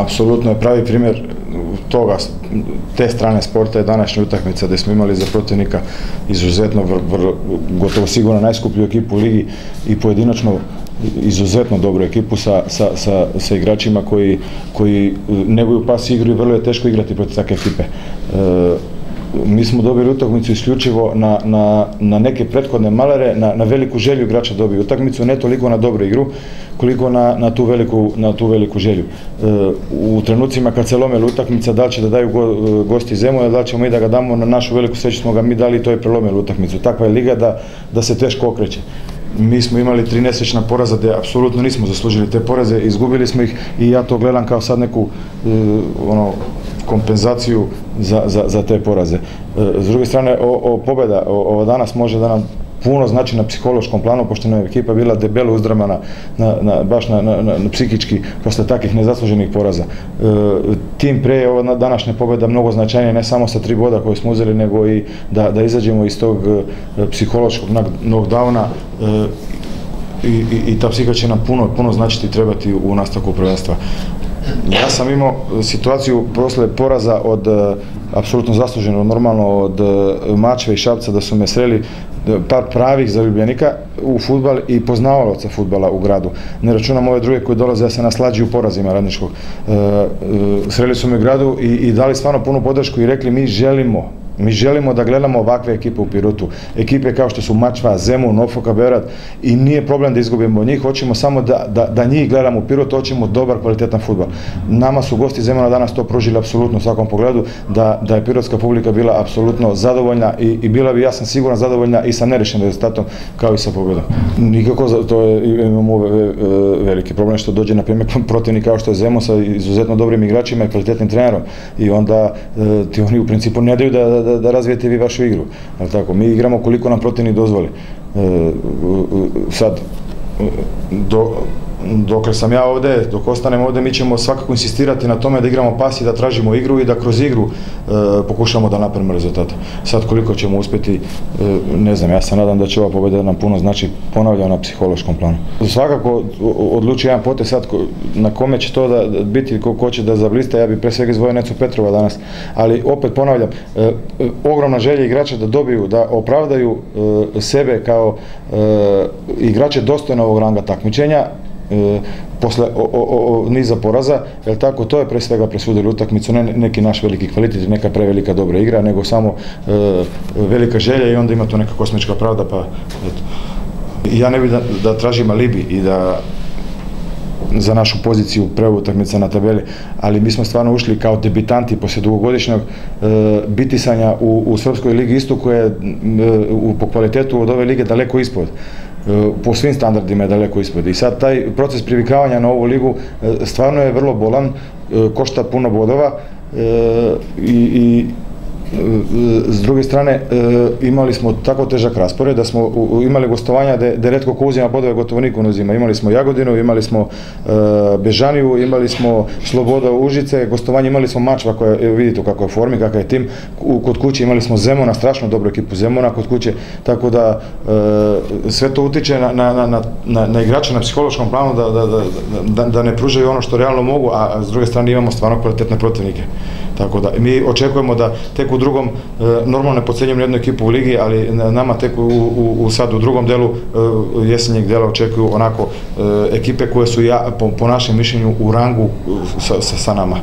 Apsolutno je pravi primjer toga, te strane sporta je današnja utakmica gdje smo imali za protivnika izuzetno, vr, gotovo sigurno najskuplju ekipu u ligi i pojedinačno izuzetno dobru ekipu sa, sa, sa, sa igračima koji, koji neguju pas igru i vrlo je teško igrati protiv takve ekipe. E, mi smo dobili utakmicu isključivo na, na, na neke prethodne malere, na, na veliku želju igrača dobiju utakmicu, ne toliko na dobru igru, koliko na, na, tu, veliku, na tu veliku želju. E, u trenucima kad se lomela utakmica, da li će da daju go, gosti Zemuna, da li ćemo mi da ga damo na našu veliku sreću, smo ga mi dali i to je prelomelo utakmicu. Takva je liga da, da se teško okreće mi smo imali tri nesečna poraza gde apsolutno nismo zaslužili te poraze, izgubili smo ih i ja to gledam kao sad neku uh, ono, kompenzaciju za, za, za te poraze. Uh, s druge strane, o, o pobeda, o, o danas može da nam puno znači na psihološkom planu, pošto nam je ekipa bila debelo uzdramana na, na, baš na, na, na, psihički posle takih nezasluženih poraza. E, tim pre je ova današnja pobeda mnogo značajnija, ne samo sa tri boda koje smo uzeli, nego i da, da izađemo iz tog e, psihološkog knockdowna e, i, i, i ta psiha će nam puno, puno značiti trebati u nastavku prvenstva. Ja sam imao situaciju posle poraza od apsolutno zasluženo normalno od Mačve i Šapca da su me sreli par pravih zaljubljenika u futbal i poznavalaca futbala u gradu. Ne računam ove druge koji dolaze da se naslađuju porazima radničkog. E, e, sreli su me u gradu i, i dali stvarno punu podršku i rekli mi želimo Mi želimo da gledamo ovakve ekipe u Pirotu. Ekipe kao što su Mačva, Zemun, Ofoka, Beograd i nije problem da izgubimo njih, hoćemo samo da, da, da njih gledamo u Pirotu, hoćemo dobar, kvalitetan futbol. Nama su gosti Zemuna danas to pružili apsolutno u svakom pogledu, da, da je pirotska publika bila apsolutno zadovoljna i, i bila bi, ja sam siguran, zadovoljna i sa nerešenim rezultatom kao i sa pobedom. Nikako, to je, imamo veliki problem što dođe, na primjer, protivnik kao što je Zemun sa izuzetno dobrim igračima i kvalitetnim trenerom i onda e, ti oni u principu ne daju da, da, da razvijete vi vašu igru. Ali tako, mi igramo koliko nam protivnik dozvoli. E, sad, do, dokle sam ja ovde, dok ostanem ovde, mi ćemo svakako insistirati na tome da igramo pas i da tražimo igru i da kroz igru e, pokušamo da napravimo rezultate. Sad koliko ćemo uspeti, e, ne znam, ja se nadam da će ova pobeda nam puno znači ponavljam na psihološkom planu. Svakako odluči jedan potez sad ko, na kome će to da, da biti, ko, ko će da zablista, ja bih pre svega izvojio Necu Petrova danas, ali opet ponavljam, e, e, ogromna želja igrača da dobiju, da opravdaju e, sebe kao e, igrače dostojno ovog ranga takmičenja, posle o, o, niza poraza, jel tako, to je pre svega presudili utakmicu, ne neki naš veliki kvalitet, neka prevelika dobra igra, nego samo e, velika želja i onda ima to neka kosmička pravda, pa eto. Ja ne bih da, da tražim alibi i da za našu poziciju pre utakmica na tabeli, ali mi smo stvarno ušli kao debitanti posle dugogodišnjeg e, bitisanja u, u Srpskoj ligi isto koja je e, u, po kvalitetu od ove lige daleko ispod po svim standardima je daleko ispod. I sad taj proces privikavanja na ovu ligu e, stvarno je vrlo bolan, e, košta puno bodova e, i, i s druge strane imali smo tako težak raspored da smo imali gostovanja da retko ko uzima bodove gotovo niko ne uzima. Imali smo Jagodinu imali smo Bežaniju imali smo Sloboda Užice gostovanje imali smo Mačva koja vidite kako je formi kakav je tim. Kod kuće imali smo Zemuna strašno dobru ekipu Zemuna kod kuće tako da sve to utiče na, na, na, na igrače na psihološkom planu da, da, da, da, da ne pružaju ono što realno mogu a s druge strane imamo stvarno kvalitetne protivnike. Tako da mi očekujemo da tek u drugom, e, normalno ne pocenjujemo jednu ekipu u ligi, ali nama tek u, u, u sad u drugom delu e, jesenjeg dela očekuju onako e, ekipe koje su ja, po, po našem mišljenju u rangu sa, sa, sa nama.